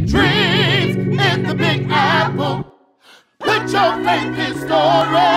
big dreams in the Big Apple. Put your faith in story.